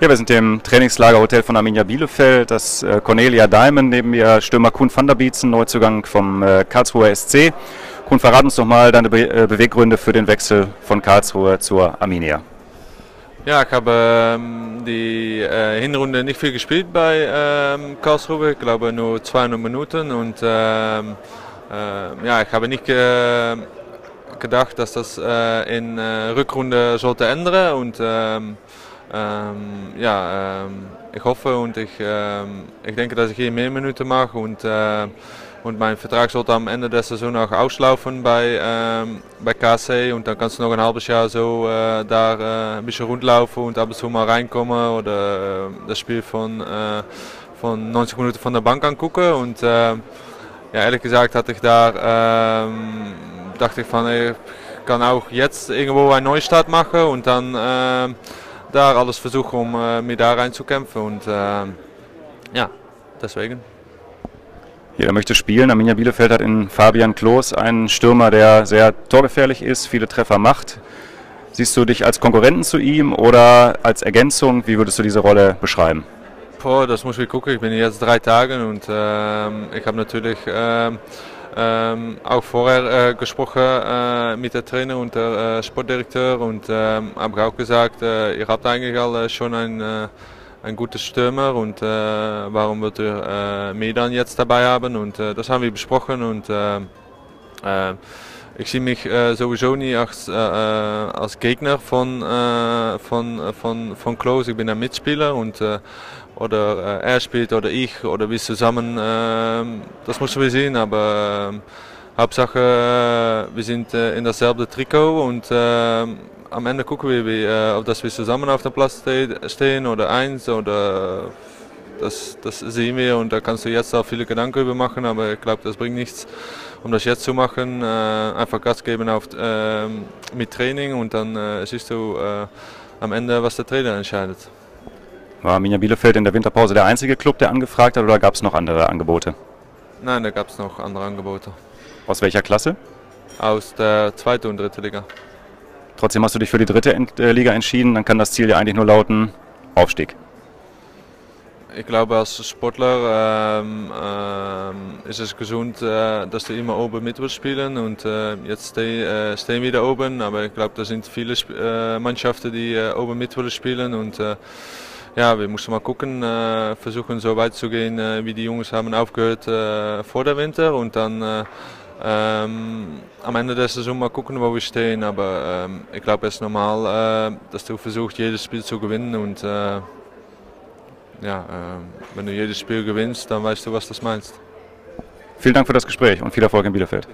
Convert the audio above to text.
Ja, wir sind im Trainingslagerhotel von Arminia Bielefeld. Das äh, Cornelia Diamond, neben mir Stürmer Kuhn van der Bietzen, Neuzugang vom äh, Karlsruher SC. Kuhn, verrat uns doch mal deine äh, Beweggründe für den Wechsel von Karlsruhe zur Arminia. Ja, ich habe ähm, die Hinrunde nicht viel gespielt bei ähm, Karlsruhe, ich glaube nur 200 Minuten und ähm, äh, ja, ich habe nicht ge gedacht, dass das in Rückrunde sollte ändern und ähm, ja, ähm, ich hoffe und ich, ähm, ich denke, dass ich hier mehr Minuten mache und, äh, und mein Vertrag sollte am Ende der Saison auch auslaufen bei, ähm, bei KC und dann kannst du noch ein halbes Jahr so äh, da äh, ein bisschen rundlaufen und ab und zu mal reinkommen oder äh, das Spiel von, von 90 Minuten von der Bank angucken und ja, ehrlich gesagt hatte ich da, ähm, dachte ich von, ich kann auch jetzt irgendwo einen Neustart machen und dann da alles versuchen, um äh, mir da reinzukämpfen. Und äh, ja, deswegen. Jeder möchte spielen. Arminia Bielefeld hat in Fabian Klos einen Stürmer, der sehr torgefährlich ist, viele Treffer macht. Siehst du dich als Konkurrenten zu ihm oder als Ergänzung? Wie würdest du diese Rolle beschreiben? Boah, das muss ich gucken. Ich bin jetzt drei Tage und ähm, ich habe natürlich ähm, ähm, auch vorher äh, gesprochen äh, mit der Trainer und der äh, Sportdirektor und ähm, habe auch gesagt, äh, ihr habt eigentlich alle schon ein, äh, ein gutes Stürmer und äh, warum wollt ihr mich dann jetzt dabei haben? Und das haben wir besprochen und ich sehe mich sowieso nie als, als Gegner von, von, von, von Close. Ich bin ein Mitspieler und oder er spielt oder ich oder wir zusammen, äh, das müssen wir sehen, aber äh, Hauptsache wir sind in dasselbe Trikot und ähm, am Ende gucken wir, wie, ob das wir zusammen auf dem Platz stehen oder eins oder das, das sehen wir und da kannst du jetzt auch viele Gedanken über machen, aber ich glaube, das bringt nichts, um das jetzt zu machen. einfach Gas geben auf, ähm, mit Training und dann siehst du am Ende, was der Trainer entscheidet. War Arminia Bielefeld in der Winterpause der einzige Club, der angefragt hat oder gab es noch andere Angebote? Nein, da gab es noch andere Angebote. Aus welcher Klasse? Aus der zweiten und dritten Liga. Trotzdem hast du dich für die dritte äh, Liga entschieden, dann kann das Ziel ja eigentlich nur lauten Aufstieg. Ich glaube, als Sportler ähm, ähm, ist es gesund, äh, dass du immer oben mit willst spielen und äh, jetzt stehen, äh, stehen wir da oben, aber ich glaube, da sind viele äh, Mannschaften, die oben mit wollen spielen und ja, wir müssen mal gucken, versuchen so weit zu gehen, wie die Jungs haben aufgehört vor der Winter. Und dann äh, ähm, am Ende der Saison mal gucken, wo wir stehen. Aber ähm, ich glaube, es ist normal, dass du versuchst, jedes Spiel zu gewinnen. Und ja, wenn du jedes Spiel gewinnst, dann weißt du, was das meinst. Vielen Dank für das Gespräch und viel Erfolg in Bielefeld.